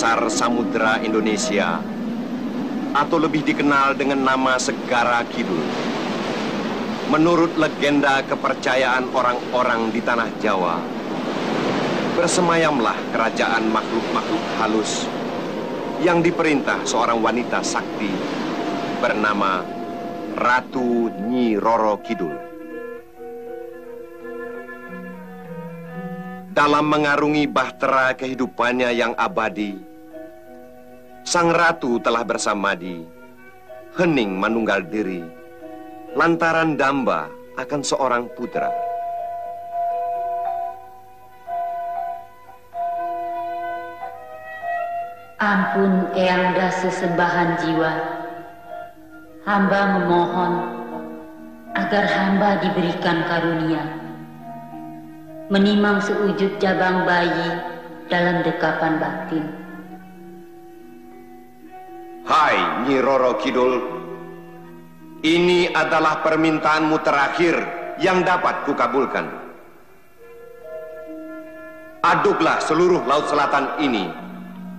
dasar samudera Indonesia atau lebih dikenal dengan nama Segara Kidul. Menurut legenda kepercayaan orang-orang di tanah Jawa, bersemayamlah kerajaan makhluk-makhluk halus yang diperintah seorang wanita sakti bernama Ratu Nyi Roro Kidul. Dalam mengarungi bahtera kehidupannya yang abadi, Sang Ratu telah bersamadi, hening manunggal diri, lantaran damba akan seorang putra. Ampun Eyangda sesembahan jiwa, hamba memohon agar hamba diberikan karunia, menimang seujud jabang bayi dalam dekapan batin. Hai Nyi Roro Kidul, ini adalah permintaanmu terakhir yang dapat kukabulkan. Aduklah seluruh laut selatan ini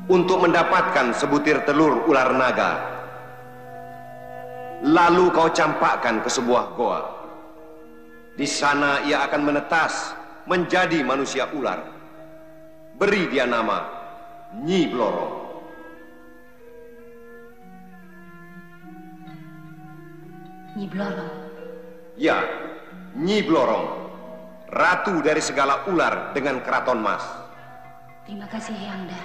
untuk mendapatkan sebutir telur ular naga. Lalu kau campakkan ke sebuah goa. Di sana ia akan menetas menjadi manusia ular. Beri dia nama Nyi Blorong. Nyi Blorong. Ya, Nyi Blorong. Ratu dari segala ular dengan keraton mas. Terima kasih Eyangda.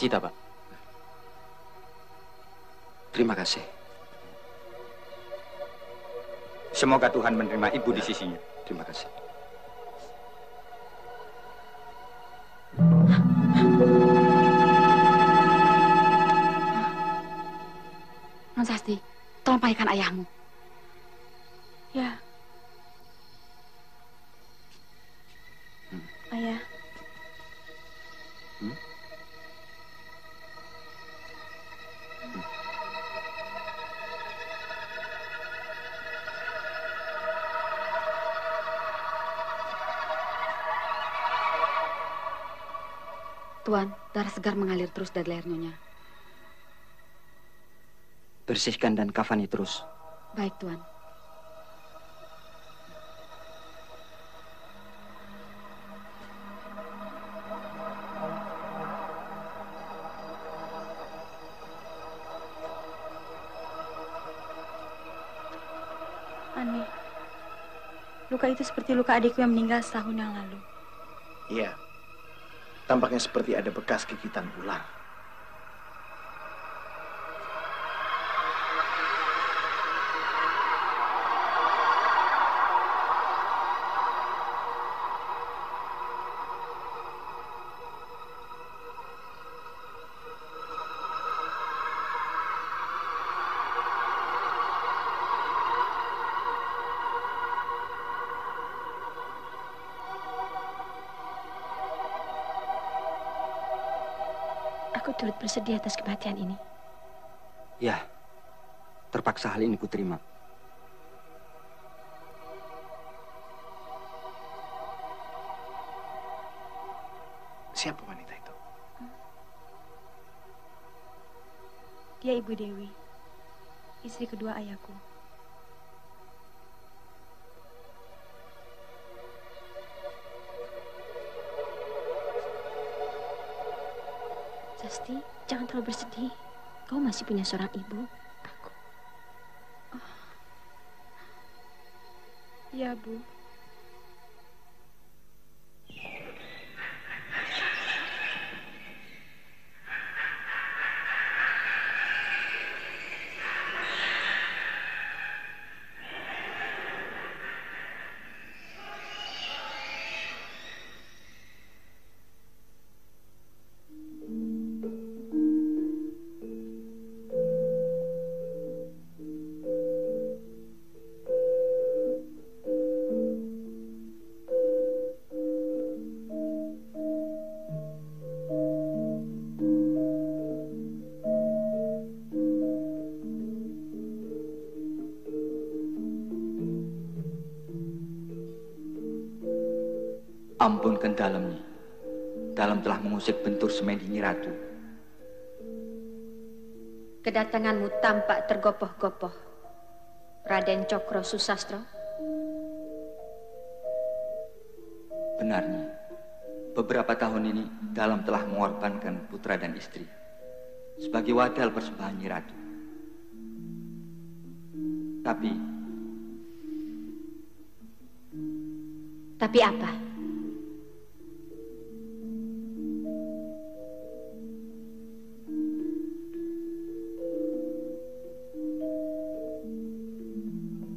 Bersuka cita, Pak. Terima kasih. Semoga Tuhan menerima ibu di sisinya. Terima kasih. Non Sasti, tolong panggilkan ayahmu. Darah segar mengalir terus dari leher Nyonya. Bersihkan dan kafani terus. Baik, Tuan. Aneh. Luka itu seperti luka adikku yang meninggal setahun yang lalu. Iya. Tampaknya seperti ada bekas gigitan ular. Turut bersedih atas kematian ini. Ya, terpaksa hal ini kuterima. Siapa wanita itu? Dia Ibu Dewi, istri kedua ayahku. Sasti, jangan terlalu bersedih. Kau masih punya seorang ibu. Aku. Iya, Bu. Semedi Nyi Ratu. Kedatanganmu tampak tergopoh-gopoh. Raden Cokro Susastro. Benarnya, beberapa tahun ini dalam telah mengorbankan putra dan istri sebagai wadal persembahan Nyi Ratu. Tapi Tapi apa?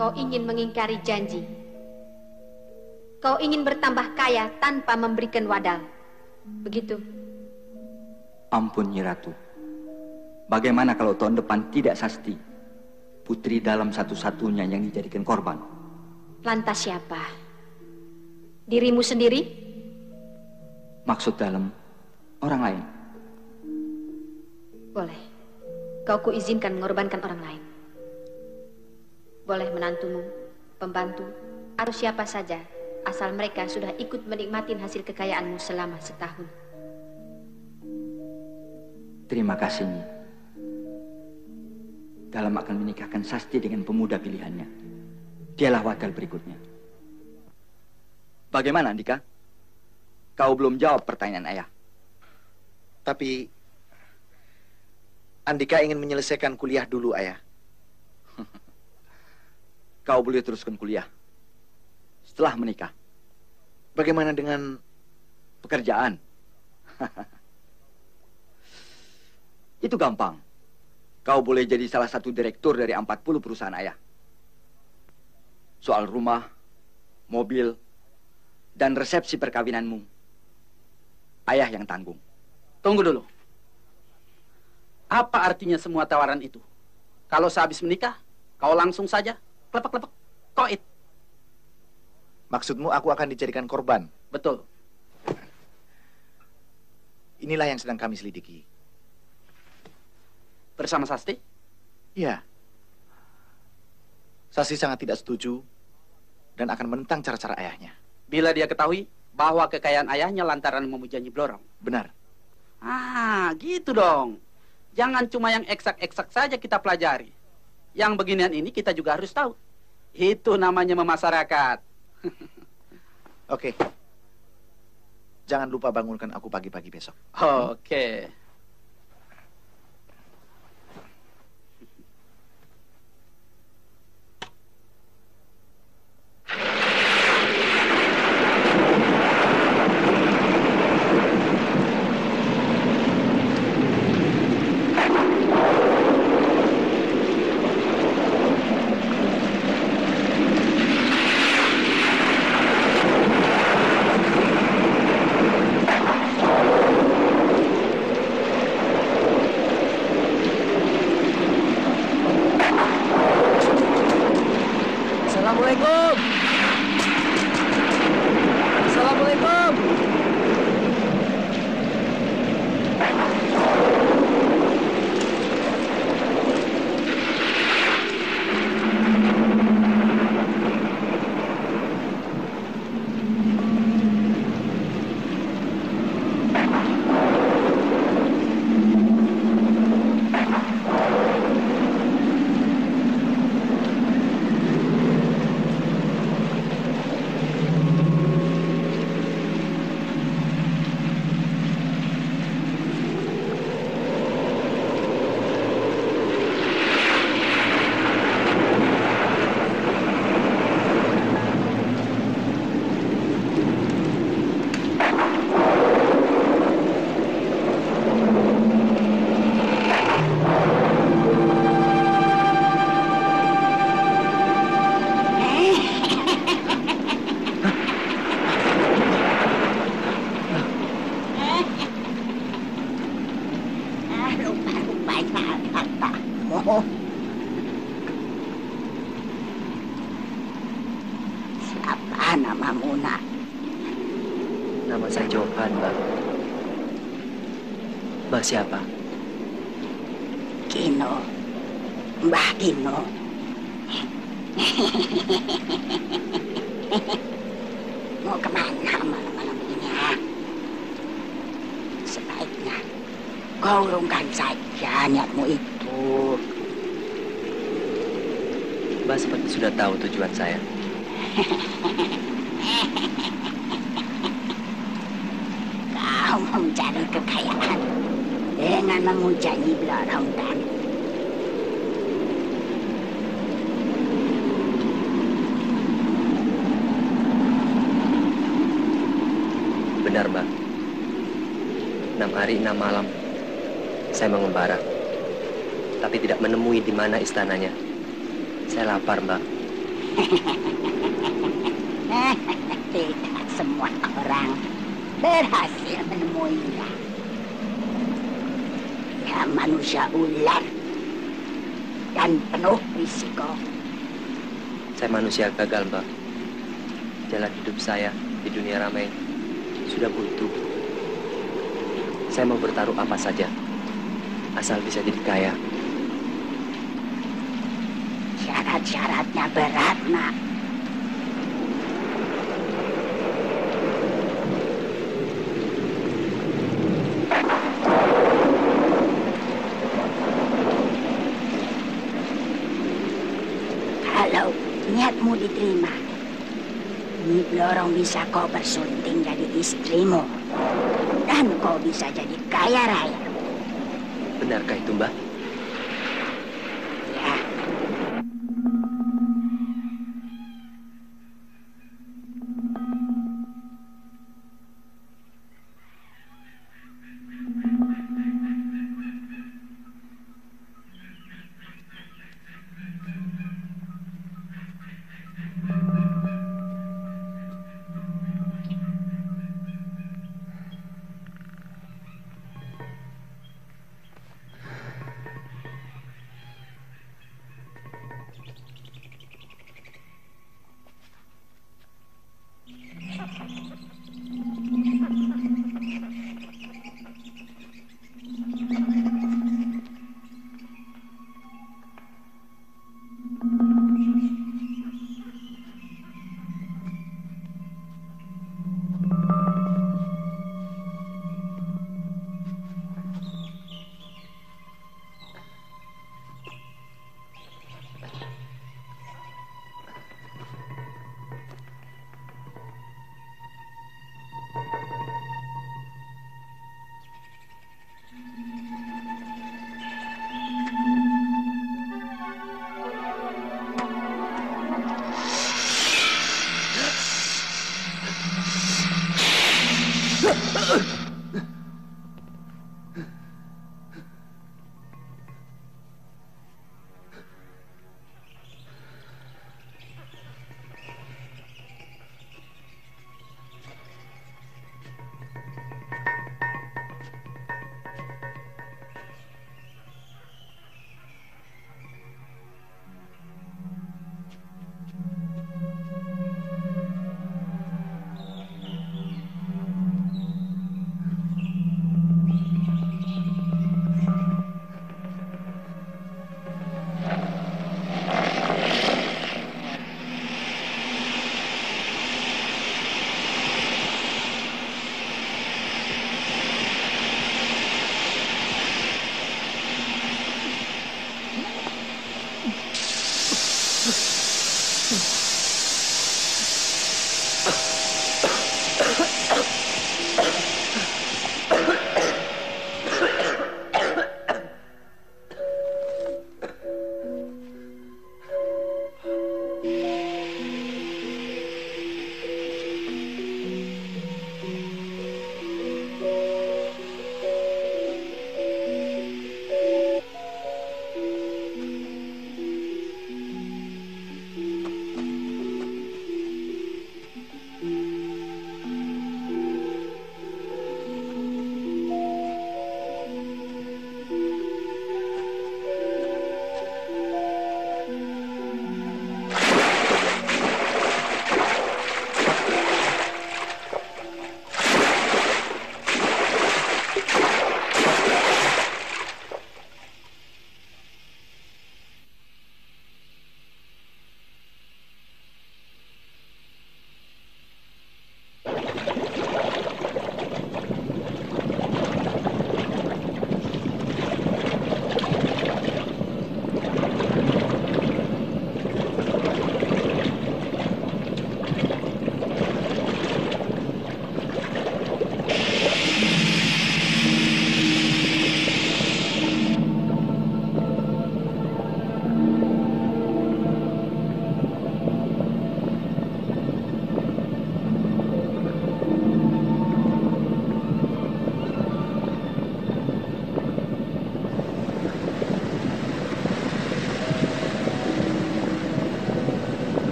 Kau ingin mengingkari janji. Kau ingin bertambah kaya tanpa memberikan wadal. Begitu. ampun Nyi Ratu. Bagaimana kalau tahun depan tidak Sasti? Putri dalam satu-satunya yang dijadikan korban. Lantas siapa? Dirimu sendiri? Maksud dalam orang lain. Boleh. Kau kuizinkan mengorbankan orang lain. Boleh menantumu, pembantu, atau siapa saja, asal mereka sudah ikut menikmati hasil kekayaanmu selama setahun. Terima kasih Nyi. Dalam akan menikahkan Sasti dengan pemuda pilihannya. Dialah wakil berikutnya. Bagaimana Andika? Kau belum jawab pertanyaan ayah. Tapi Andika ingin menyelesaikan kuliah dulu, Ayah. Kau boleh teruskan kuliah. Setelah menikah. Bagaimana dengan Pekerjaan. Itu gampang. Kau boleh jadi salah satu direktur dari 40 perusahaan ayah. Soal rumah, mobil, dan resepsi perkawinanmu. Ayah yang tanggung. Tunggu dulu. Apa artinya semua tawaran itu? Kalau sehabis menikah, kau langsung saja klepek-klepek koit. Maksudmu aku akan dijadikan korban? Betul. Inilah yang sedang kami selidiki. Bersama Sasti? Iya. Sasi sangat tidak setuju dan akan menentang cara-cara ayahnya. Bila dia ketahui bahwa kekayaan ayahnya lantaran memuja Nyi Blorong. Benar. Ah, gitu dong. Jangan cuma yang eksak-eksak saja kita pelajari. Yang beginian ini kita juga harus tahu. Itu namanya memasyarakat. Oke. Jangan lupa bangunkan aku pagi-pagi besok. Oke. Assalamualaikum. Hari, enam malam, saya mengembara. Tapi tidak menemui di mana istananya. Saya lapar, Mbak. Tidak semua orang berhasil menemuinya. Ya manusia ular dan penuh risiko. Saya manusia gagal, Mbak. Jalan hidup saya di dunia ramai sudah buntu. Saya mau bertaruh apa saja, asal bisa jadi kaya. Syarat-syaratnya berat, nak. Kalau niatmu diterima, Nyi Blorong bisa kau bersunting jadi istrimu. Dan kau bisa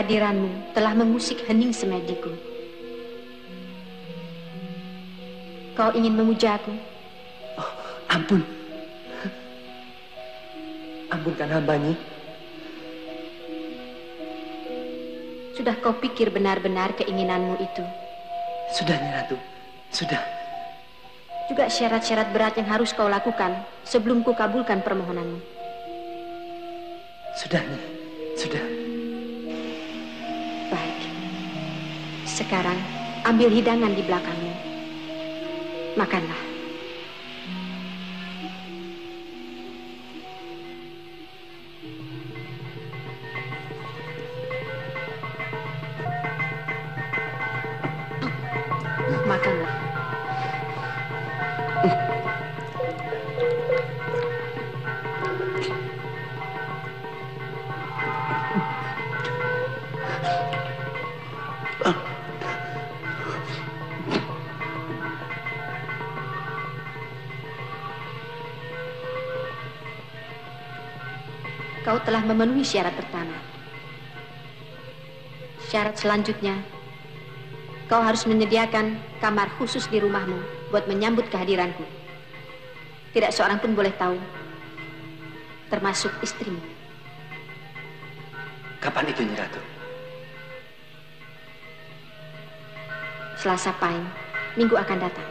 Kehadiranmu telah mengusik hening semediku. Kau ingin memujaku? Ampun. Ampunkan hamba Nyi. Sudah kau pikir benar-benar keinginanmu itu? Sudah, Ratu. Sudah. Juga syarat-syarat berat yang harus kau lakukan sebelum ku kabulkan permohonanmu. Sudah, Nyi. Sudah. Sekarang ambil hidangan di belakangmu. Makanlah. Memenuhi syarat pertama. Syarat selanjutnya, kau harus menyediakan kamar khusus di rumahmu buat menyambut kehadiranku. Tidak seorang pun boleh tahu, termasuk istrimu. Kapan itu, Ratu? Selasa Pahing, minggu akan datang.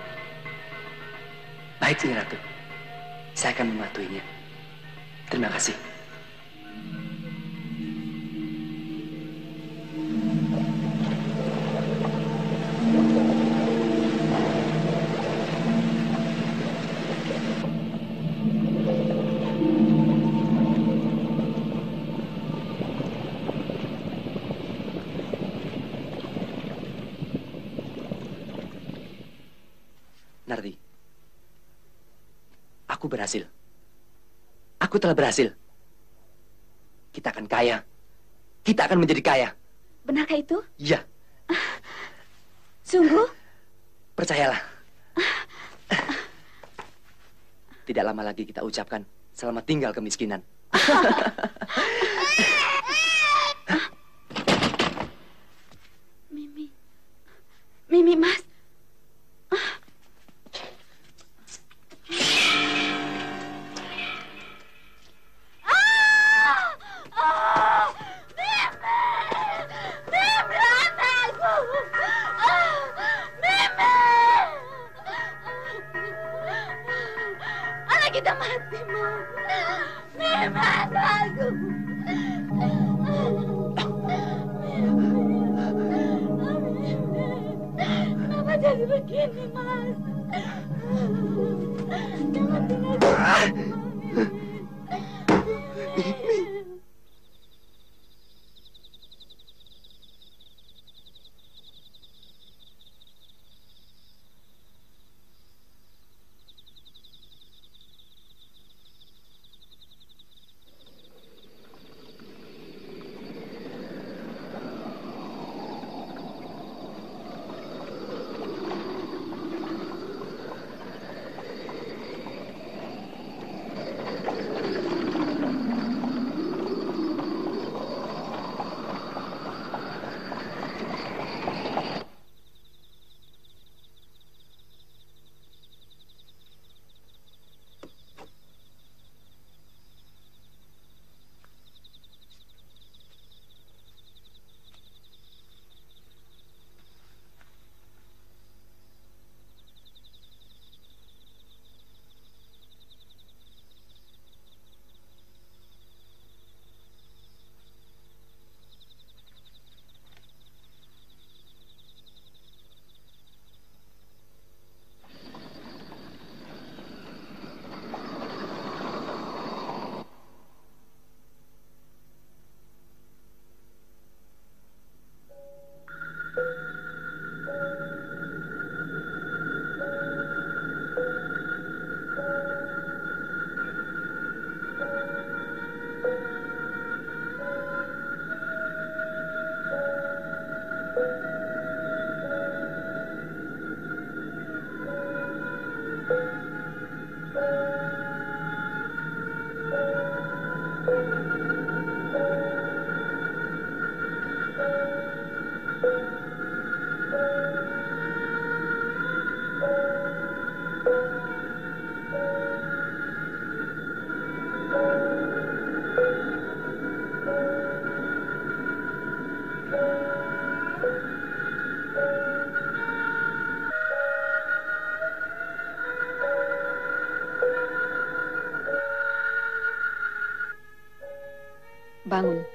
Baik, Nyi Ratu. Saya akan mematuhinya. Terima kasih. Aku telah berhasil. Kita akan kaya. Kita akan menjadi kaya. Benarkah itu? Iya, Sungguh? percayalah. Tidak lama lagi kita ucapkan selamat tinggal kemiskinan. Mimi. Mimi, Mas. Kenapa jadi begini, Mas? Jangan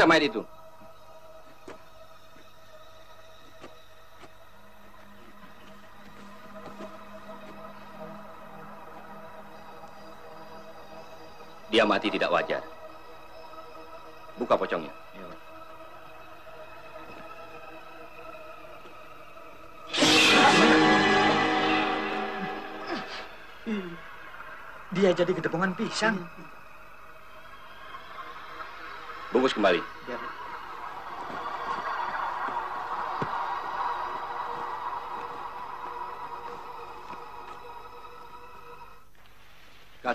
periksa mayat itu. Dia mati tidak wajar. Buka pocongnya. Dia jadi kedepungan pisang.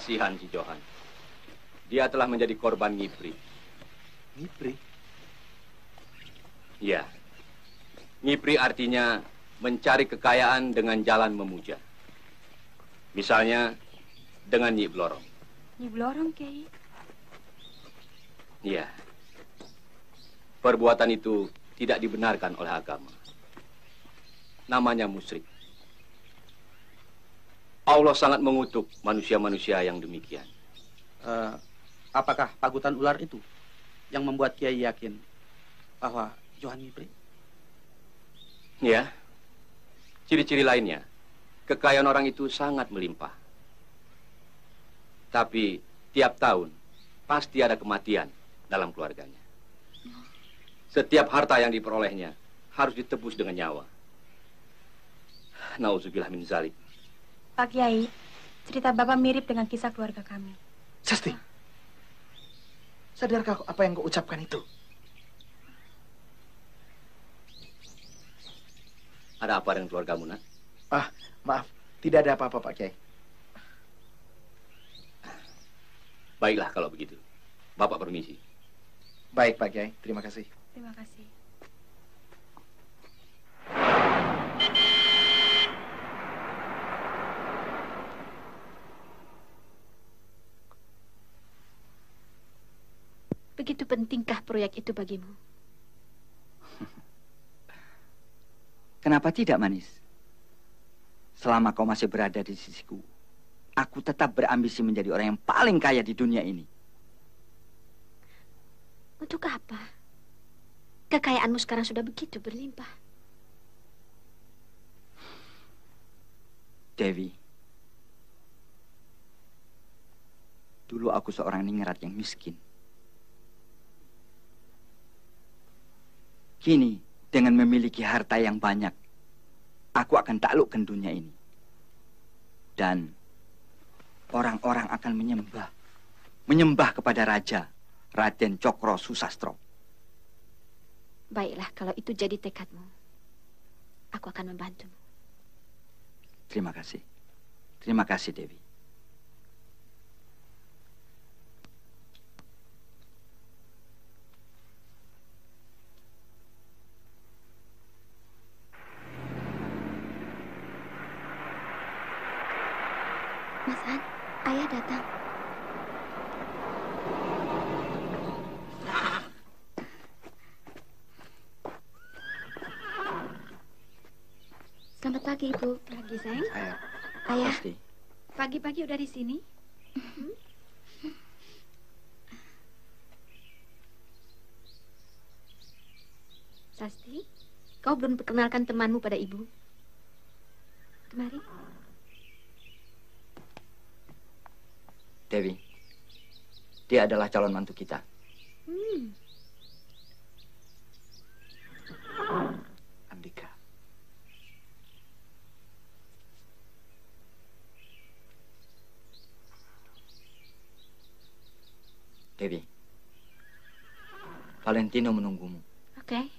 Kasihan si Johan. Dia telah menjadi korban ngipri. Ngipri? Ya. Ngipri artinya mencari kekayaan dengan jalan memuja. Misalnya dengan Nyi Blorong. Nyi Blorong, Kiai. Iya. Perbuatan itu tidak dibenarkan oleh agama. Namanya musyrik. Allah sangat mengutuk manusia-manusia yang demikian. Eh, apakah pagutan ular itu yang membuat Kiai yakin bahwa Johan Ngipri? Ya. Ciri-ciri lainnya, kekayaan orang itu sangat melimpah. Tapi tiap tahun pasti ada kematian dalam keluarganya. Setiap harta yang diperolehnya harus ditebus dengan nyawa. Nauzubillah min zalik. Pak Kiai, cerita Bapak mirip dengan kisah keluarga kami. Sasti, sadarkah apa yang kau ucapkan itu? Ada apa dengan keluargamu, nak? Ah, maaf, tidak ada apa-apa Pak Kiai. Baiklah kalau begitu. Bapak permisi. Baik Pak Kiai, terima kasih. Terima kasih. Begitu pentingkah proyek itu bagimu? Kenapa tidak, Manis? selama kau masih berada di sisiku, aku tetap berambisi menjadi orang yang paling kaya di dunia ini. Untuk apa? Kekayaanmu sekarang sudah begitu berlimpah. Dewi, dulu aku seorang ningrat yang miskin. Kini, dengan memiliki harta yang banyak, aku akan taklukkan dunia ini. Dan orang-orang akan menyembah, menyembah kepada raja, Raden Cokro Susastro. Baiklah, kalau itu jadi tekadmu, aku akan membantumu. Terima kasih. Terima kasih, Dewi. Mas An, ayah datang. Selamat pagi, Ibu. Pagi, sayang. Ayah, Ayah, pasti. Pagi-pagi udah di sini? Sasti, kau belum perkenalkan temanmu pada ibu. Kemari. Dewi, dia adalah calon mantu kita. Hmm. Andika. Dewi, Valentino menunggumu. Oke.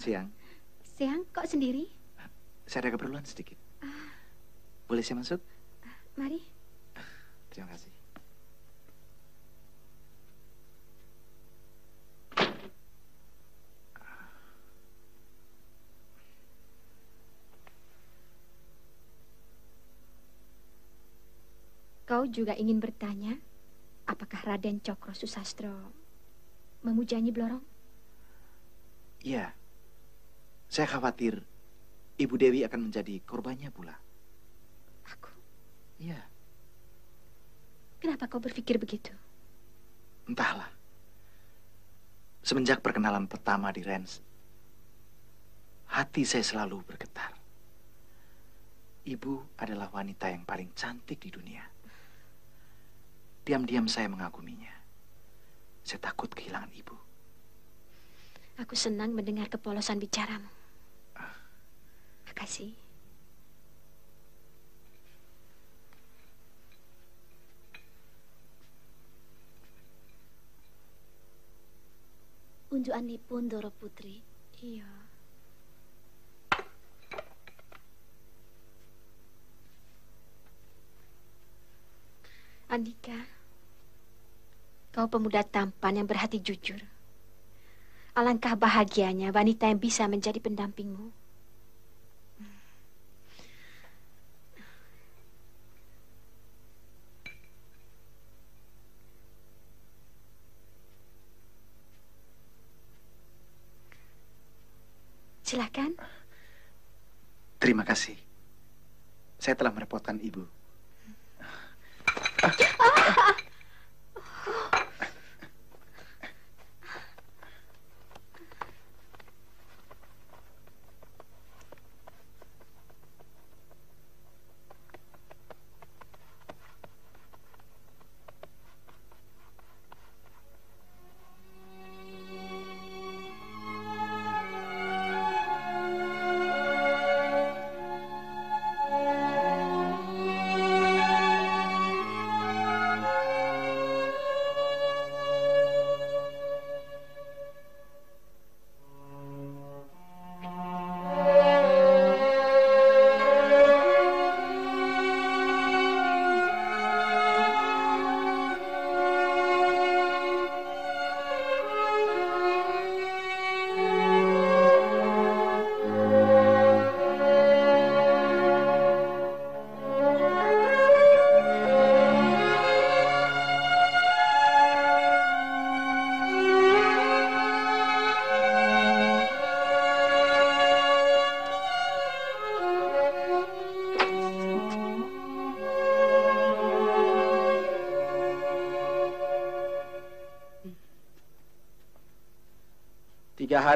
Selamat siang. Siang, kok sendiri? Saya ada keperluan sedikit. Boleh saya masuk? Mari. Terima kasih. Kau juga ingin bertanya, apakah Raden Cokro Susastro memujanya Blorong? Saya khawatir Ibu Dewi akan menjadi korbannya pula. Aku? Iya. Kenapa kau berpikir begitu? Entahlah. Semenjak perkenalan pertama di Rens, hati saya selalu bergetar. Ibu adalah wanita yang paling cantik di dunia. Diam-diam saya mengaguminya. Saya takut kehilangan ibu. Aku senang mendengar kepolosan bicaramu. Makasih. Unjukanipun Doro Putri. Iya. Andika, kau pemuda tampan yang berhati jujur. Alangkah bahagianya wanita yang bisa menjadi pendampingmu. Silakan. Terima kasih. Saya telah merepotkan ibu.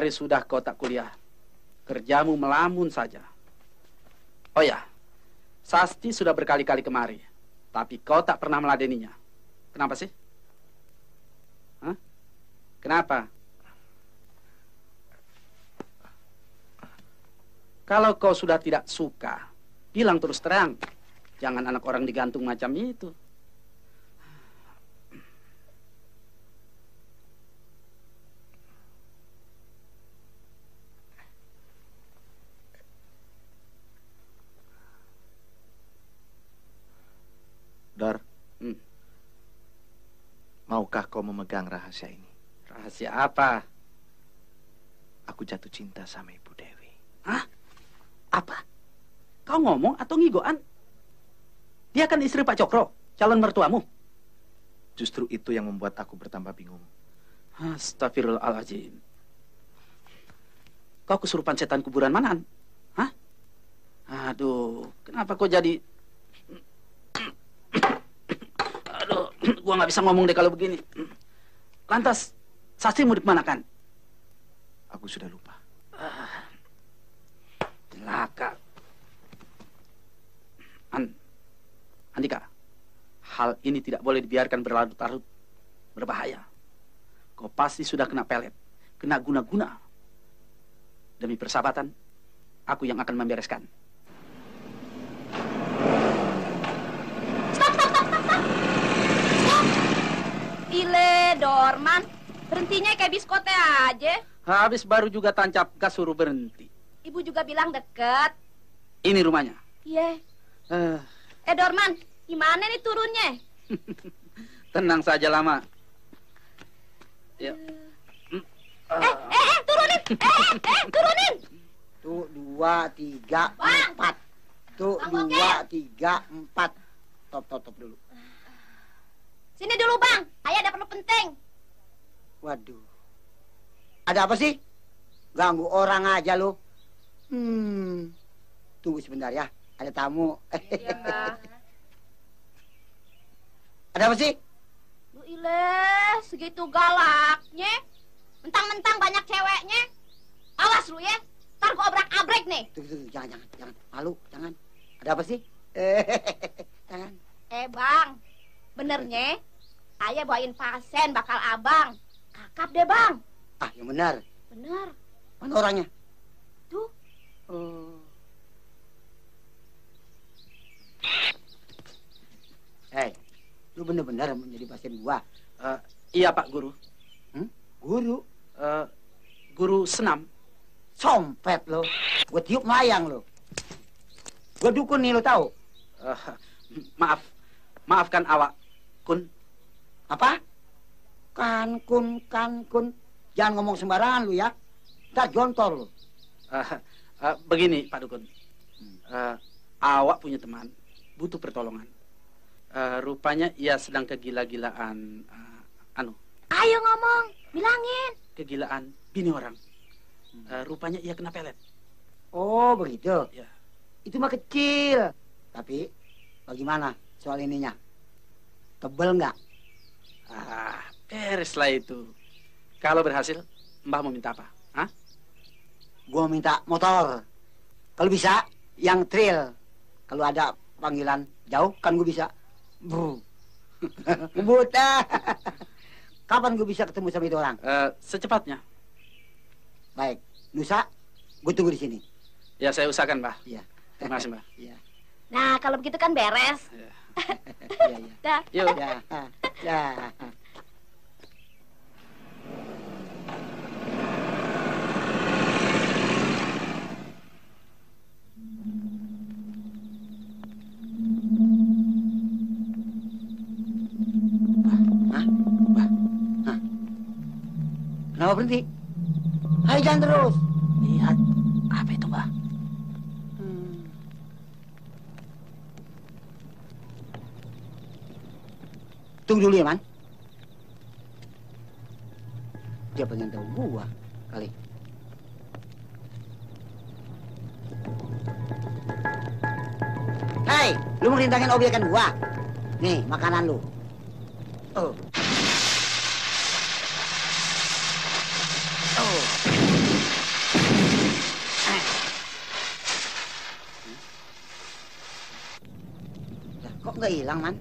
Hari sudah kau tak kuliah. Kerjamu melamun saja. Oh ya, Sasti sudah berkali-kali kemari. Tapi kau tak pernah meladeninya. Kenapa sih? Hah? Kenapa? Kalau kau sudah tidak suka, bilang terus terang. Jangan anak orang digantung macam itu. Dor, Hmm. Memegang rahasia ini? Rahasia apa? Aku jatuh cinta sama Ibu Dewi. Apa? Kau ngomong atau ngigoan? Dia kan istri Pak Cokro, calon mertuamu. Justru itu yang membuat aku bertambah bingung. Astagfirullahaladzim. Kau kesurupan setan kuburan manaan? Hah? Aduh, kenapa kau jadi... Aduh, gua nggak bisa ngomong deh kalau begini. Lantas, Sasti mau dikemanakan? Aku sudah lupa. Celaka. An, Andika, hal ini tidak boleh dibiarkan berlarut-larut. Berbahaya. Kau pasti sudah kena pelet, kena guna-guna. Demi persahabatan, aku yang akan membereskan. Ile, Dorman. Berhentinya kayak biskote aja. Habis baru juga tancap gas suruh berhenti. Ibu juga bilang deket. Ini rumahnya. Iya. Eh, Eh, Dorman, gimana nih turunnya? tenang saja lama. Ya. Eh, eh, eh, turunin. Eh, eh, eh, turunin. Tuh, dua, tiga, empat. Tuh, dua, tiga, empat. Top, top, top dulu. Sini dulu, Bang. Ayah ada perlu penting. Waduh. Ada apa sih? Ganggu orang aja lu. Hmm. Tunggu sebentar ya. Ada tamu. Iya, Bang. Ada apa sih? Lu ile, segitu galaknya. Mentang-mentang banyak ceweknya. Awas lu ya. Ntar gua obrak-abrek nih. Tunggu, tunggu, jangan, jangan, jangan. Malu, jangan. Ada apa sih? jangan. Eh, Bang. Benernya, ayah bawain pasien bakal abang. Kakap deh, Bang. Ah, yang benar. Bener. Mana orangnya? Tuh. Oh. Hei, lu bener-bener menjadi pasien gua. Eh, iya Pak Guru. Hmm? Guru? Eh, guru senam. Sompet lo. Gua tiup melayang lo. Gua dukun nih lo tahu. Eh, maaf, maafkan awak, Kun. Apa? Kan kun kan kun. Jangan ngomong sembarangan lu ya. Ntar jontor lu. Eh, eh, begini Pak Dukun. Eh, awak punya teman, butuh pertolongan. Eh, rupanya ia sedang kegila-gilaan, eh, anu, Ayo ngomong, bilangin. kegilaan bini orang. Eh, rupanya ia kena pelet. Oh begitu. Ya. Itu mah kecil. Tapi bagaimana soal ininya? Tebel nggak? Ah, bereslah itu. Kalau berhasil, Mbah mau minta apa? Hah? Gua minta motor. Kalau bisa, yang trail. Kalau ada panggilan jauh, kan gue bisa. Bru. Ngebut. ah. Kapan gue bisa ketemu sama itu orang? Eh, secepatnya. Baik. Nusa, gue tunggu di sini. Ya, saya usahakan, Mbah. Iya. Terima kasih, Mbah. Iya. Nah, kalau begitu kan beres. Ya, ya. Hah? Bah, hah? Kenapa berhenti? Hai, jangan terus. Lihat. Tunggu dulu ya, Man. Dia pengen tahu gua kali. Hei, lu mau rintangin objekan gua? Nih, makanan lu. Oh. Oh. Eh. Lah, kok nggak hilang, Man?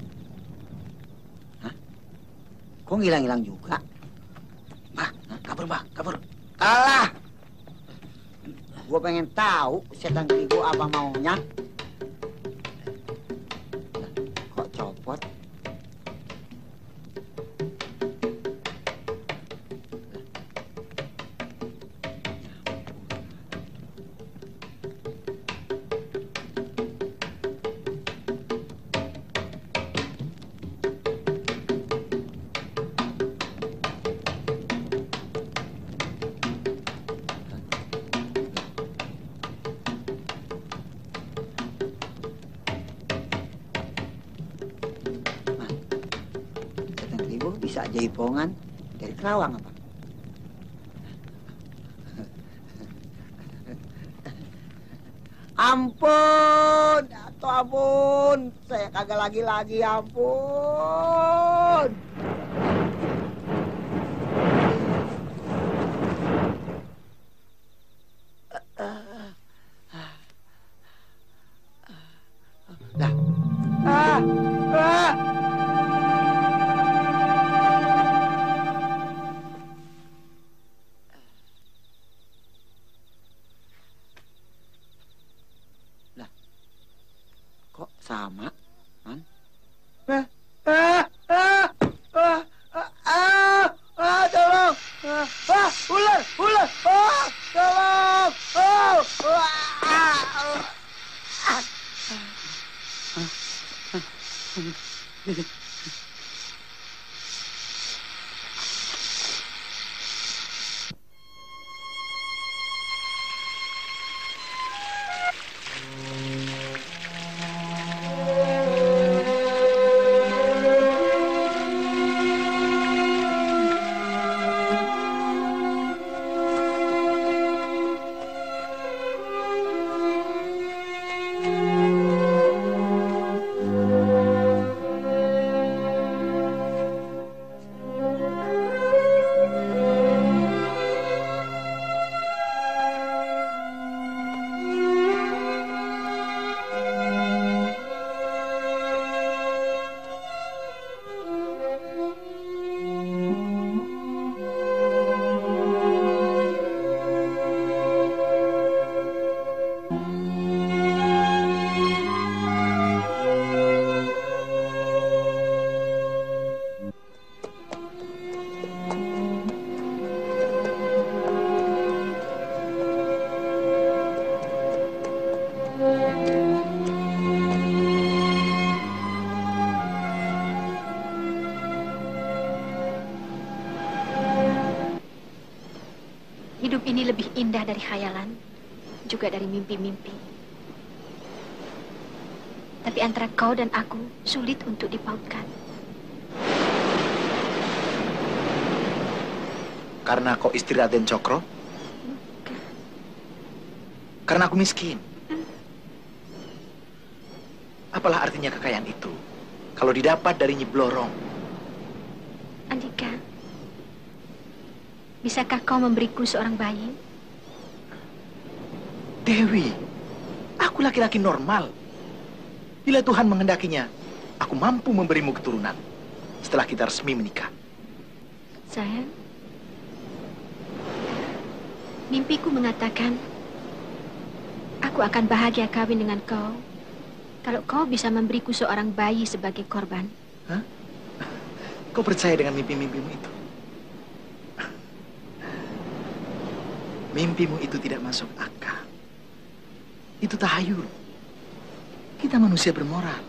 Kok hilang-hilang juga? Bah, kabur, bah, kabur. Alah! Gue pengen tahu setan gigi gue apa maunya. Kok copot? Jaipongan dari Kerawang apa? Ampun, atau ampun, saya kagak lagi-lagi, ampun. Indah dari khayalan, juga dari mimpi-mimpi. Tapi antara kau dan aku sulit untuk dipautkan. Karena kau istri Raden Cokro? Karena aku miskin. Apalah artinya kekayaan itu? Kalau didapat dari Nyi Blorong. Andika, bisakah kau memberiku seorang bayi? Dewi, aku laki-laki normal. Bila Tuhan mengendakinya, aku mampu memberimu keturunan setelah kita resmi menikah. Sayang, mimpiku mengatakan aku akan bahagia kawin dengan kau kalau kau bisa memberiku seorang bayi sebagai korban. Kau percaya dengan mimpi-mimpimu itu? Mimpimu itu tidak masuk akal. Itu tahayul. Kita manusia bermoral.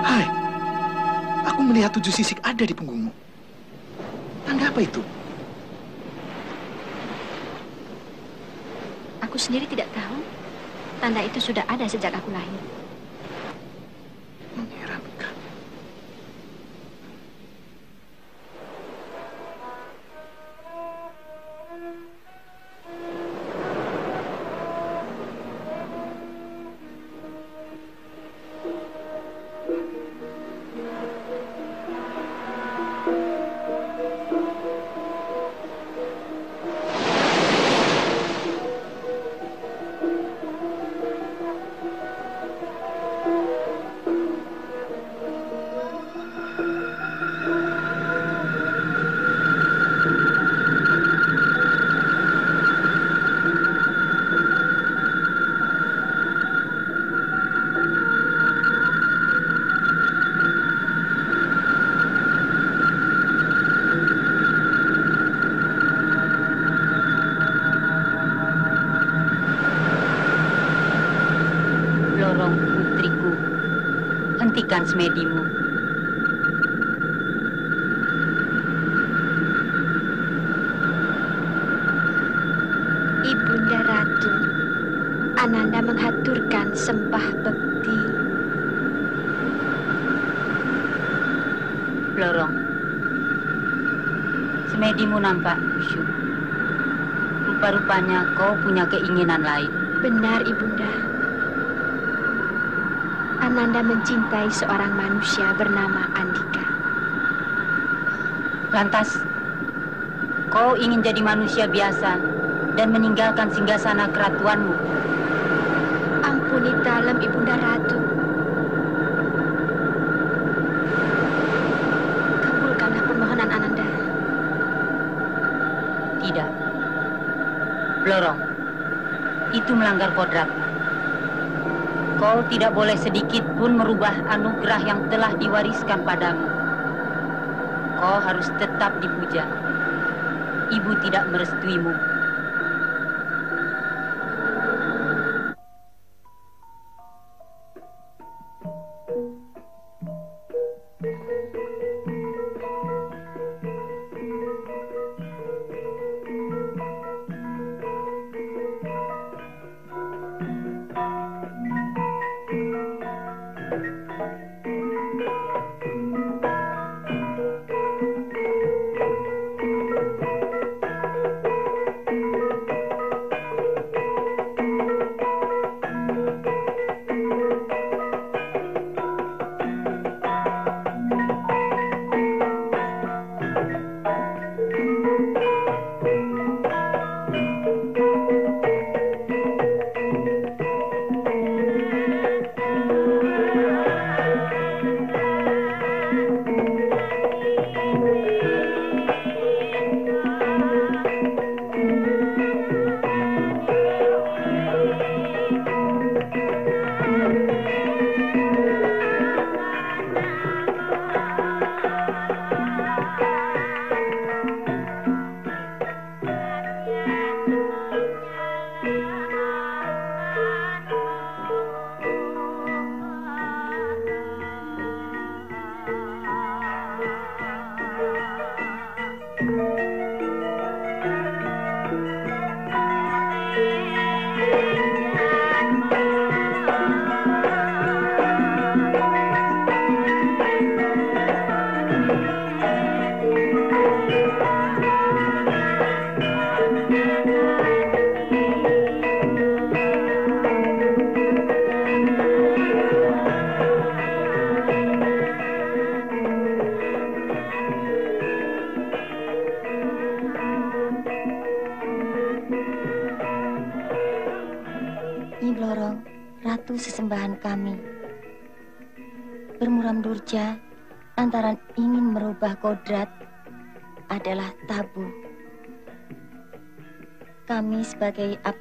Hai, aku melihat tujuh sisik ada di punggungmu. Tanda apa itu? Aku sendiri tidak tahu. Tanda itu sudah ada sejak aku lahir. Semedimu. Ibunda Ratu, Ananda menghaturkan sembah bekti. Lorong, semedimu nampak khusyuk. Rupa-rupanya kau punya keinginan lain. Benar, Ibunda. Ananda mencintai seorang manusia bernama Andika. Lantas, kau ingin jadi manusia biasa dan meninggalkan singgasana keratuanmu. Ampuni dalam Ibunda Ratu. Kabulkanlah permohonan Ananda. Tidak. Lorong, itu melanggar kodratmu. Kau tidak boleh sedikit pun merubah anugerah yang telah diwariskan padamu. Kau harus tetap dipuja. Ibu tidak merestuimu.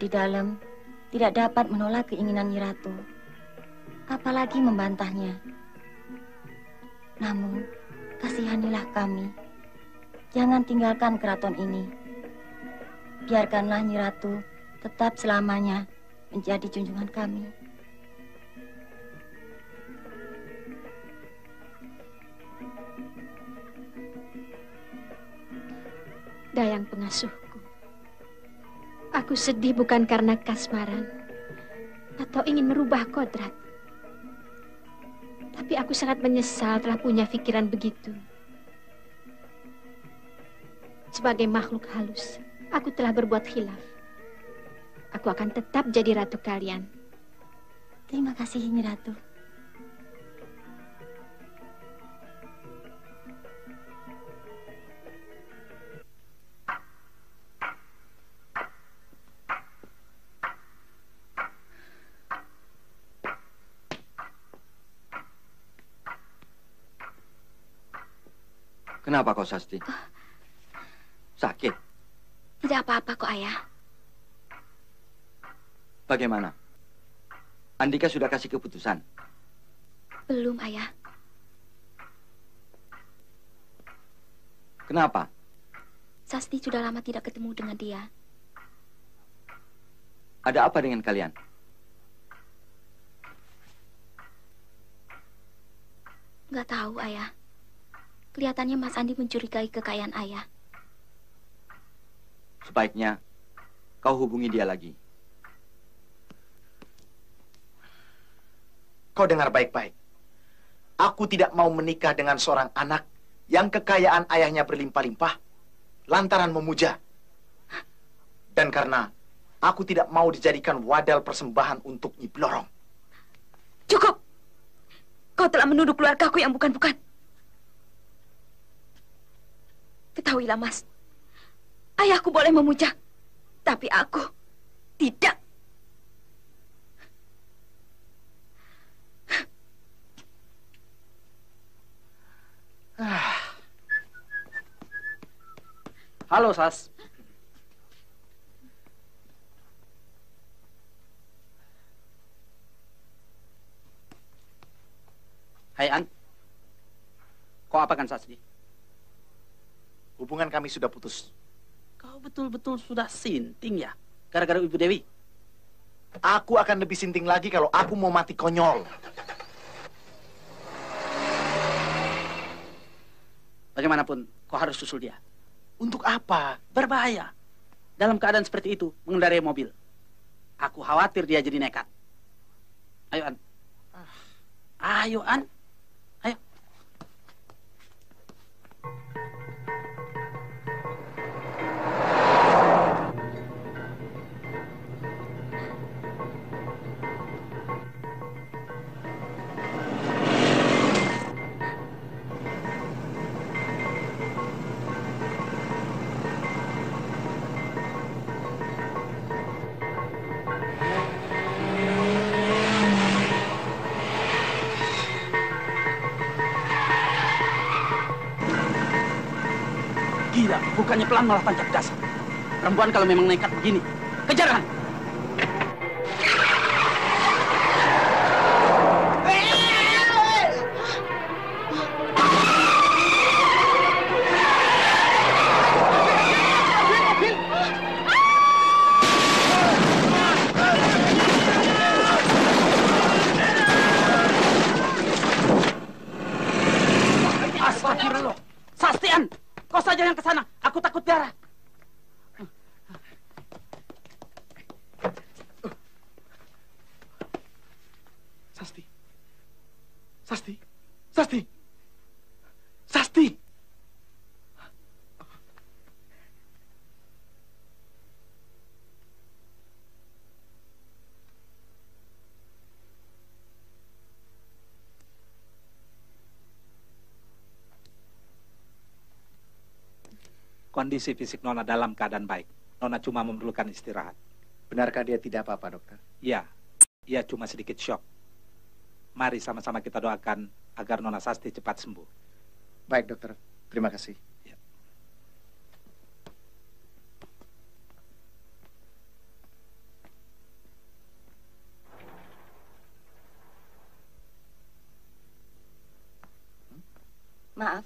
Dalam tidak dapat menolak keinginan Nyi Ratu, apalagi membantahnya. Namun, kasihanilah kami. Jangan tinggalkan keraton ini. Biarkanlah Nyi Ratu tetap selamanya menjadi junjungan kami. Dayang pengasuhku. Aku sedih bukan karena kasmaran atau ingin merubah kodrat. Tapi aku sangat menyesal telah punya pikiran begitu. Sebagai makhluk halus, aku telah berbuat khilaf. Aku akan tetap jadi ratu kalian. Terima kasih, Nyi Ratu. Kenapa kau Sasti? Sakit? Tidak apa-apa kok, Ayah. Bagaimana? Andika sudah kasih keputusan. Belum, Ayah. Kenapa? Sasti sudah lama tidak ketemu dengan dia. Ada apa dengan kalian? Nggak tahu, Ayah. Kelihatannya Mas Andi mencurigai kekayaan Ayah. Sebaiknya kau hubungi dia lagi. Kau dengar baik-baik. Aku tidak mau menikah dengan seorang anak yang kekayaan ayahnya berlimpah-limpah lantaran memuja. Dan karena aku tidak mau dijadikan wadal persembahan untuk Nyi Blorong. Cukup! Kau telah menuduh keluargaku yang bukan-bukan. Ketahuilah, Mas. Ayahku boleh memuja, tapi aku tidak. Halo, Sas. Hai, An. Kau apakan Sasdi? Hubungan kami sudah putus. Kau betul-betul sudah sinting ya? Gara-gara Ibu Dewi? Aku akan lebih sinting lagi kalau aku mau mati konyol. Bagaimanapun, kau harus susul dia. Untuk apa? Berbahaya. Dalam keadaan seperti itu, mengendarai mobil. Aku khawatir dia jadi nekat. Ayo, An. Ayo, An. Pelan malah tancap gas. Perempuan kalau memang nekat begini, kejar kan? Kondisi fisik Nona dalam keadaan baik. Nona cuma memerlukan istirahat. Benarkah dia tidak apa-apa, dokter? Ya, ia cuma sedikit shock. Mari sama-sama kita doakan agar Nona Sasti cepat sembuh. Baik, dokter. Terima kasih. Maaf.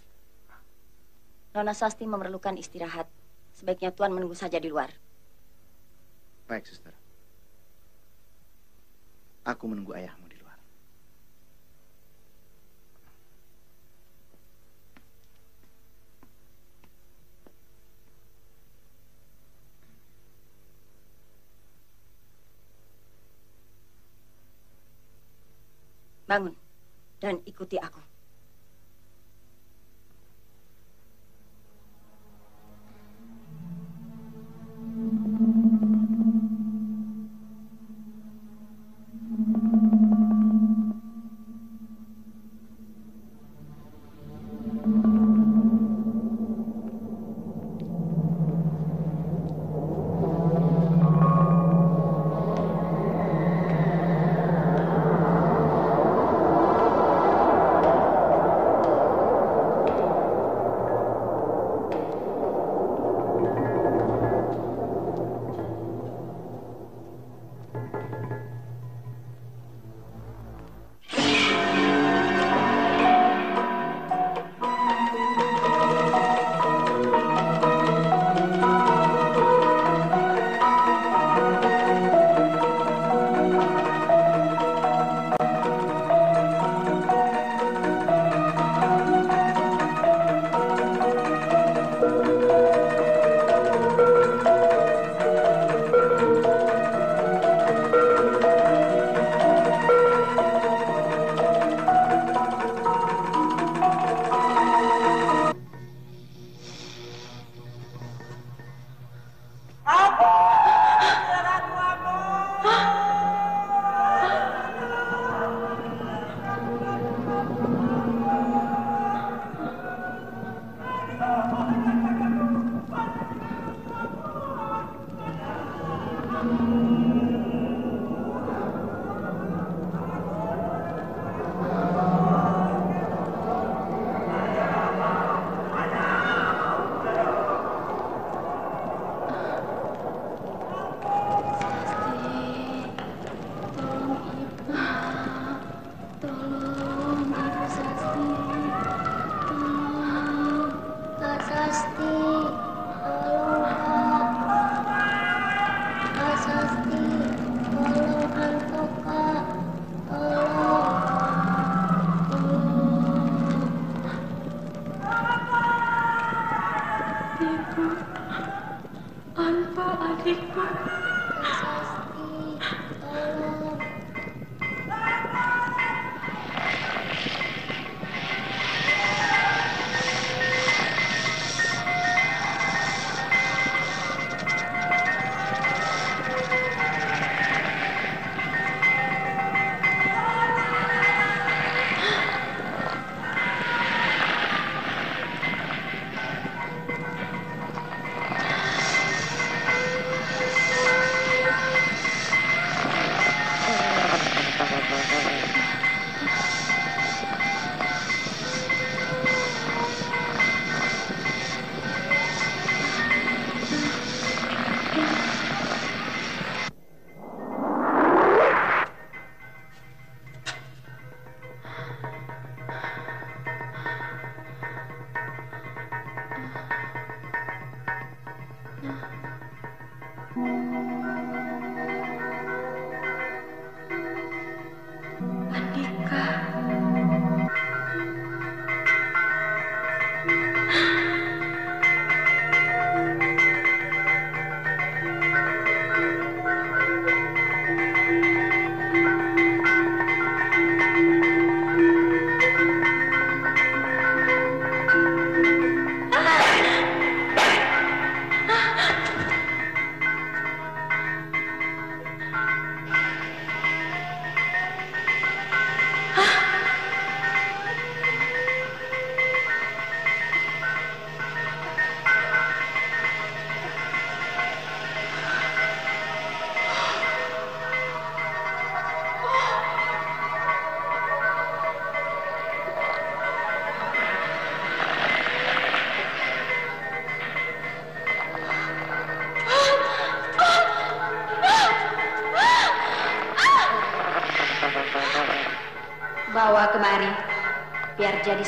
Nona Sasti memerlukan istirahat. Sebaiknya Tuan menunggu saja di luar. Baik, suster. Aku menunggu ayahmu di luar. Bangun dan ikuti aku.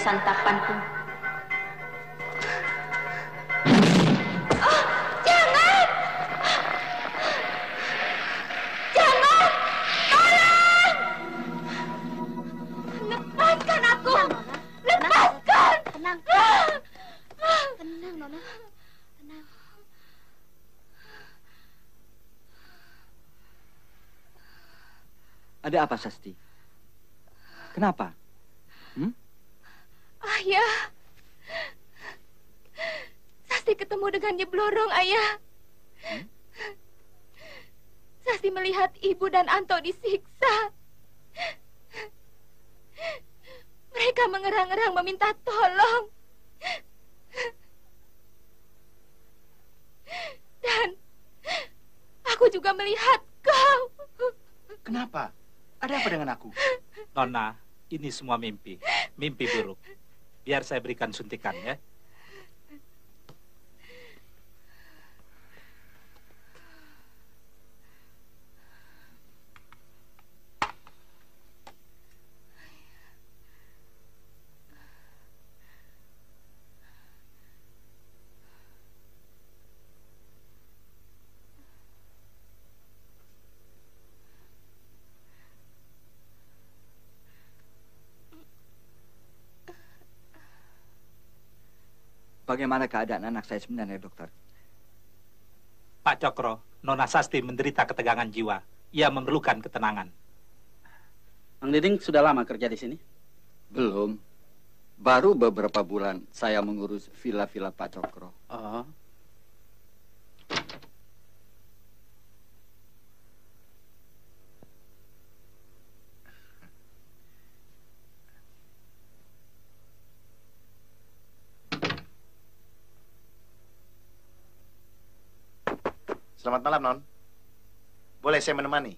Santapanku. Jangan! Jangan! Tolong! Lepaskan aku! Lepaskan! Tenang. Tenang, Nona. Tenang. Ada apa, Sasti? Kenapa? Ayah. Sasti ketemu dengan Nyeblorong, Ayah. Sasti melihat ibu dan Anto disiksa. Mereka mengerang-erang meminta tolong. Dan aku juga melihat kau. Kenapa? Ada apa dengan aku? Nona, ini semua mimpi. Mimpi buruk. Biar saya berikan suntikan ya. Bagaimana keadaan anak saya sebenarnya, dokter? Pak Cokro, Nona Sasti menderita ketegangan jiwa. Ia memerlukan ketenangan. Mang Diding sudah lama kerja di sini? Belum. Baru beberapa bulan saya mengurus villa-villa Pak Cokro. Oh. Selamat malam, Non. Boleh saya menemani?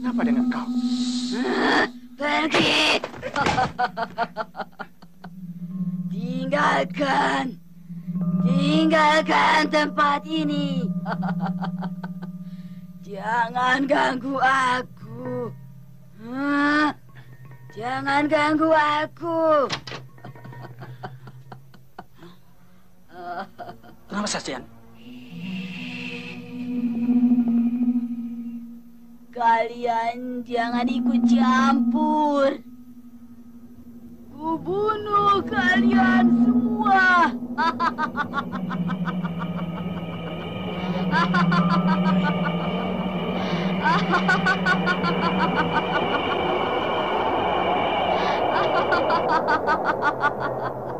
Kenapa dengan kau? Pergi! Tinggalkan! Tinggalkan tempat ini! Jangan ganggu aku! Hah? Jangan ganggu aku! Kenapa Sastian? Kalian jangan ikut campur. Kubunuh kalian semua. Aku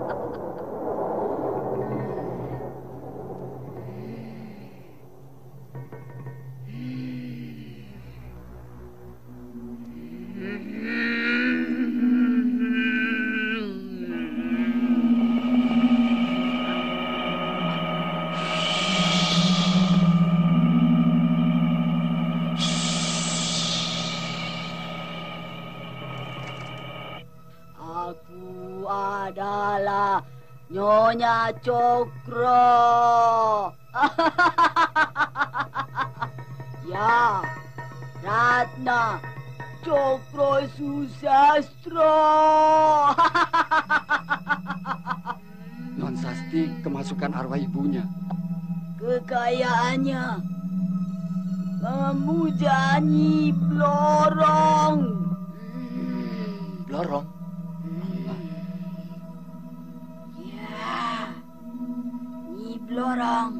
adalah Nyonya Cokro. ya, Ratna Cokro Susastro. Non Sasti kemasukan arwah ibunya. Kekayaannya memuja Nyi Blorong. Blorong? Lorong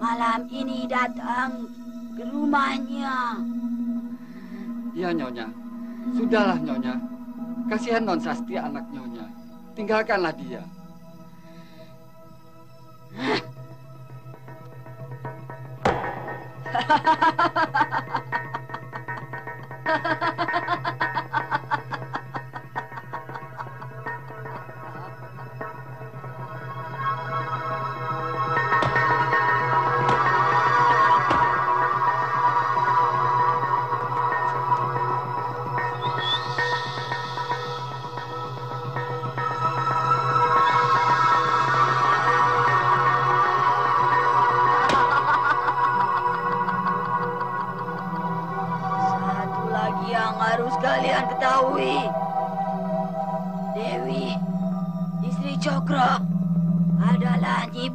malam ini datang ke rumahnya. Iya, Nyonya. Sudahlah, Nyonya. Kasihan Non Sasti anak Nyonya. Tinggalkanlah dia. Hahaha. adalah Nyi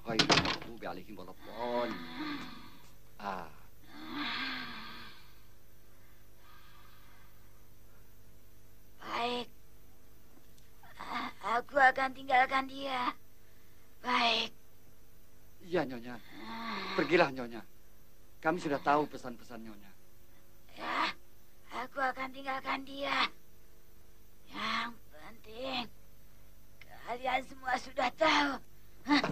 akan tinggalkan dia. Baik. Iya, Nyonya. Pergilah, Nyonya. Kami sudah tahu pesan-pesan Nyonya. Ya, aku akan tinggalkan dia. Yang penting, kalian semua sudah tahu. Hah?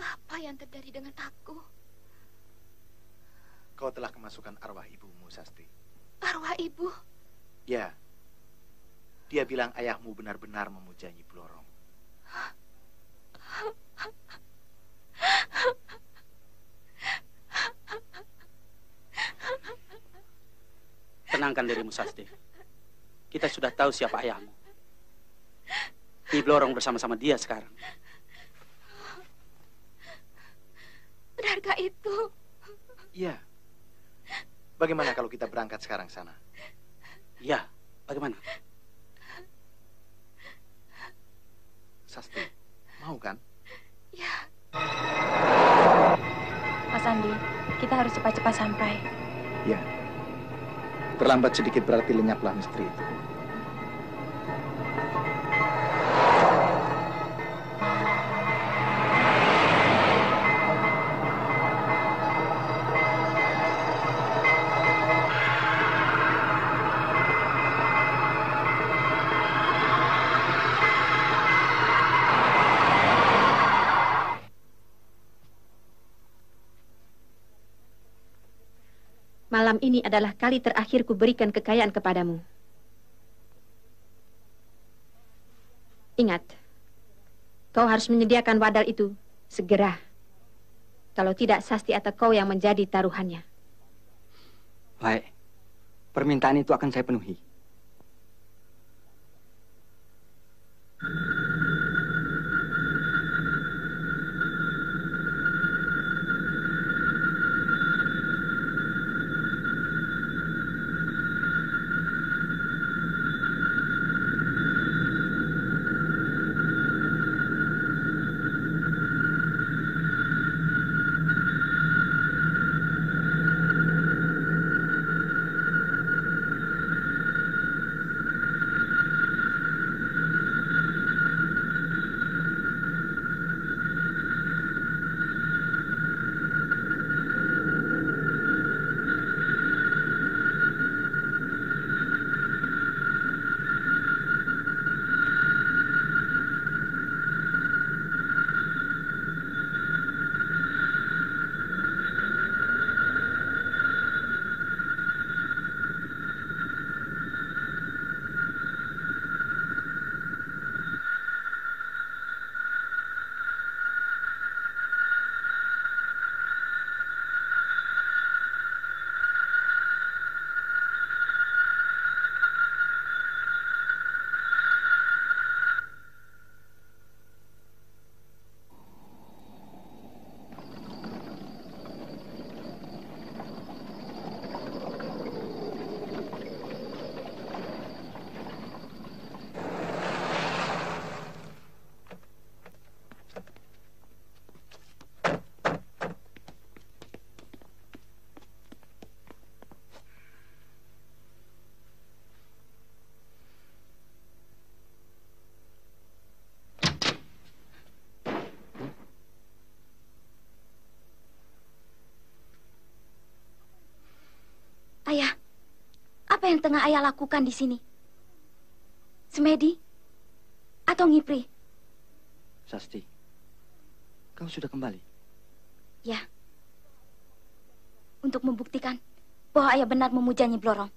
Apa yang terjadi dengan aku? Kau telah kemasukan arwah ibumu, Sasti. Arwah ibu. Ya. Dia bilang ayahmu benar-benar memuja Nyi Blorong. Tenangkan dirimu, Sasti. Kita sudah tahu siapa ayahmu. Nyi Blorong bersama-sama dia sekarang. Benarkah itu? Iya. Bagaimana kalau kita berangkat sekarang sana? Ya, bagaimana? Sasti, mau kan? Mas Andi, kita harus cepat-cepat sampai. Ya. Terlambat sedikit berarti lenyaplah misteri itu. Ini adalah kali terakhir ku berikan kekayaan kepadamu. Ingat, kau harus menyediakan wadal itu segera. Kalau tidak, Sasti atau kau yang menjadi taruhannya. Baik. Permintaan itu akan saya penuhi. Tengah ayah lakukan di sini? Semedi? Atau Ngipri? Sasti, kau sudah kembali. Ya. Untuk membuktikan bahwa ayah benar memuja Nyi Blorong.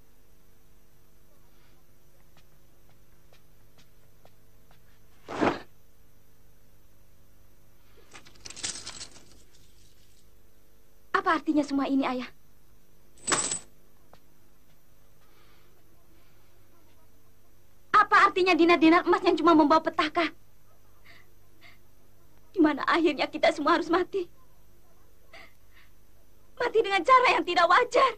Apa artinya semua ini, ayah? Apa artinya dinar-dinar emas yang cuma membawa petaka? Di mana akhirnya kita semua harus mati. Mati dengan cara yang tidak wajar.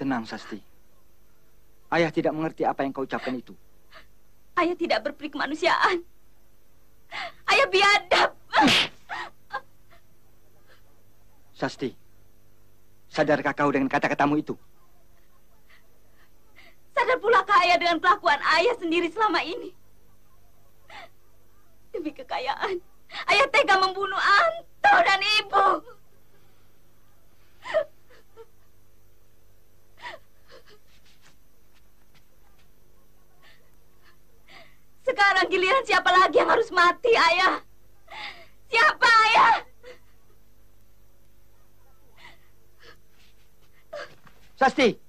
Tenang, Sasti. Ayah tidak mengerti apa yang kau ucapkan itu. Ayah tidak berperi kemanusiaan. Ayah biadab. Sasti, sadarkah kau dengan kata-katamu itu? Ayah dengan kelakuan ayah sendiri selama ini. Demi kekayaan, ayah tega membunuh Anto dan ibu. Sekarang giliran siapa lagi yang harus mati, ayah? Siapa, ayah? Sasti!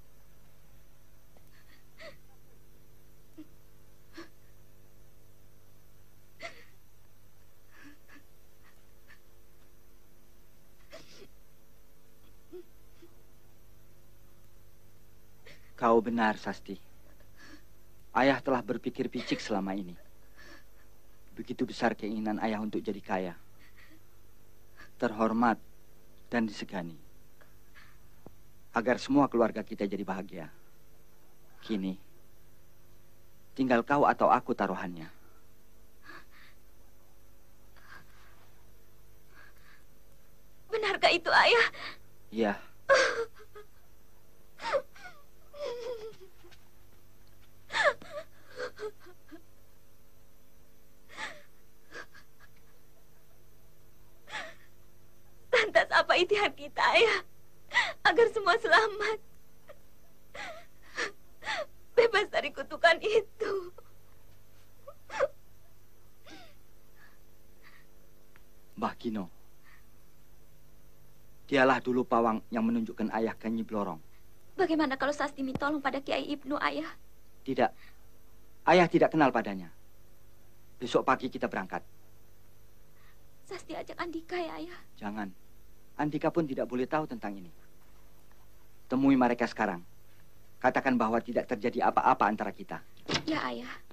Kau benar, Sasti. Ayah telah berpikir picik selama ini. Begitu besar keinginan ayah untuk jadi kaya. Terhormat dan disegani. Agar semua keluarga kita jadi bahagia. Kini, tinggal kau atau aku taruhannya. Benarkah itu, ayah? Iya. apa itihan kita, ayah? Agar semua selamat. Bebas dari kutukan itu. Mbah Kino. Dialah dulu pawang yang menunjukkan ayah ke Blorong. Bagaimana kalau Sasti minta tolong pada Kiai Ibnu, ayah? Tidak. Ayah tidak kenal padanya. Besok pagi kita berangkat. Sasti ajak Andika ya, ayah. Jangan. Andika pun tidak boleh tahu tentang ini. Temui mereka sekarang. Katakan bahwa tidak terjadi apa-apa antara kita. Ya, ayah.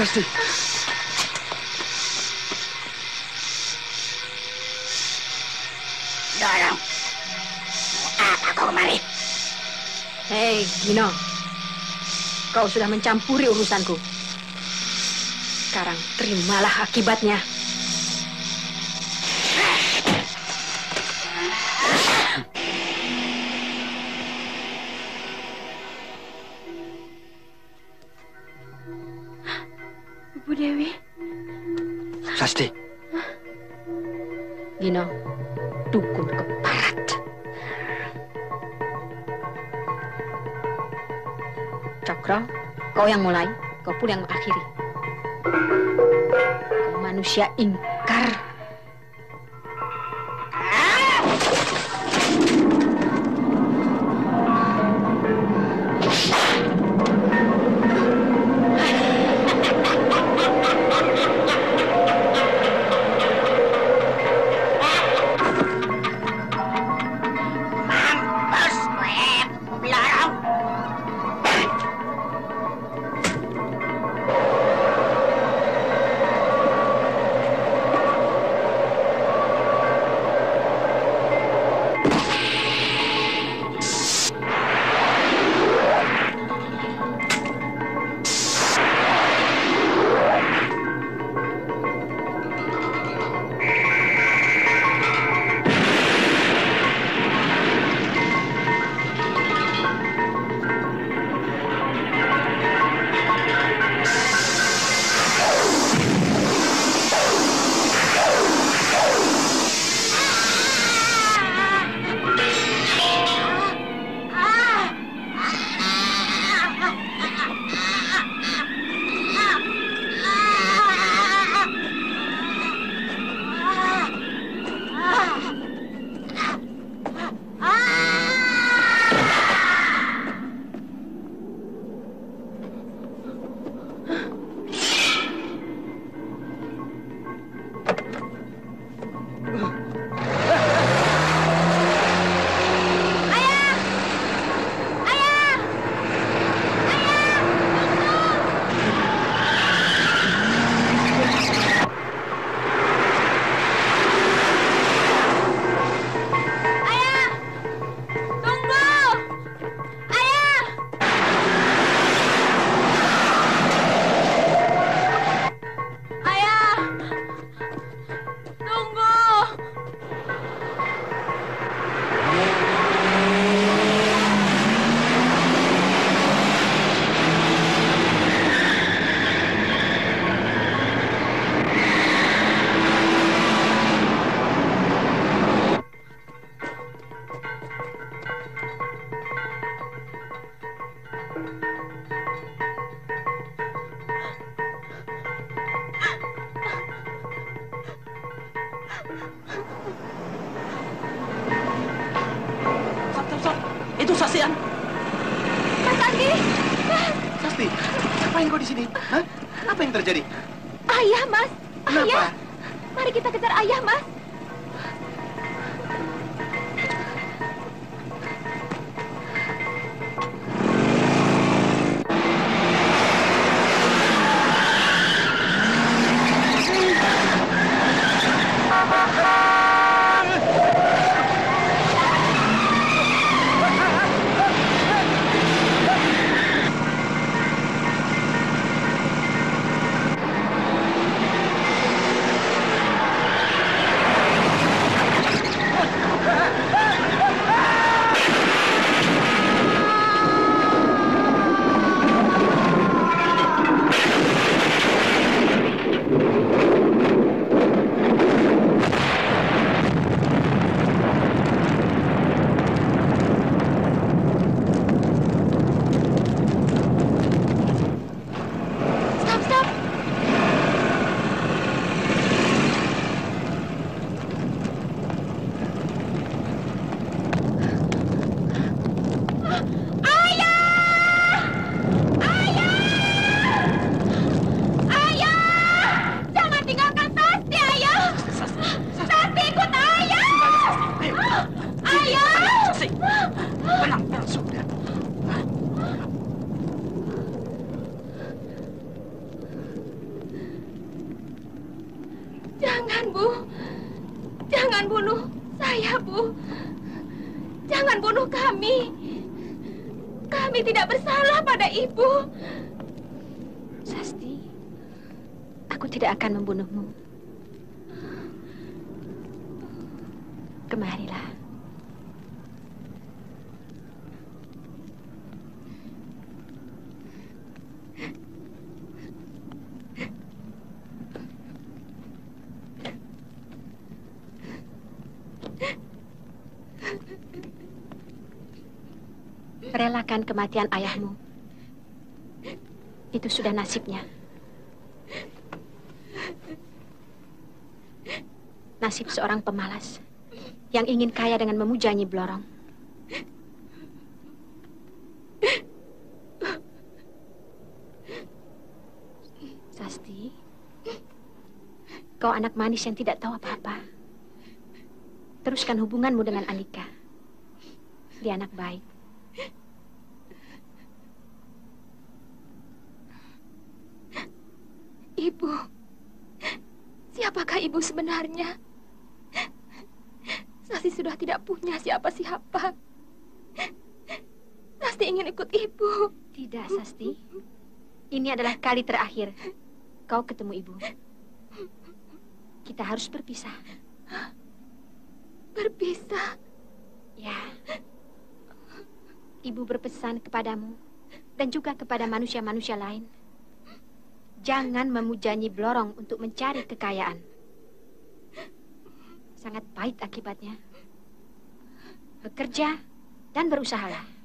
Sasti. Dorong. Apa kau kemari? Hei, Gino. Kau sudah mencampuri urusanku. Sekarang terimalah akibatnya. Yang mulai, kau pun yang mengakhiri. Kau manusia ingkar. Relakan kematian ayahmu. Itu sudah nasibnya. Nasib seorang pemalas yang ingin kaya dengan memuja Nyi Blorong. Sasti, kau anak manis yang tidak tahu apa-apa. Teruskan hubunganmu dengan Anika. Dia anak baik. Ibu, siapakah ibu sebenarnya? Sasti sudah tidak punya siapa-siapa. Sasti ingin ikut ibu. Tidak, Sasti. Ini adalah kali terakhir kau ketemu ibu. Kita harus berpisah. Berpisah? Ya. Ibu berpesan kepadamu dan juga kepada manusia-manusia lain. Jangan memuja Nyi Blorong untuk mencari kekayaan. Sangat pahit akibatnya. Bekerja dan berusahalah.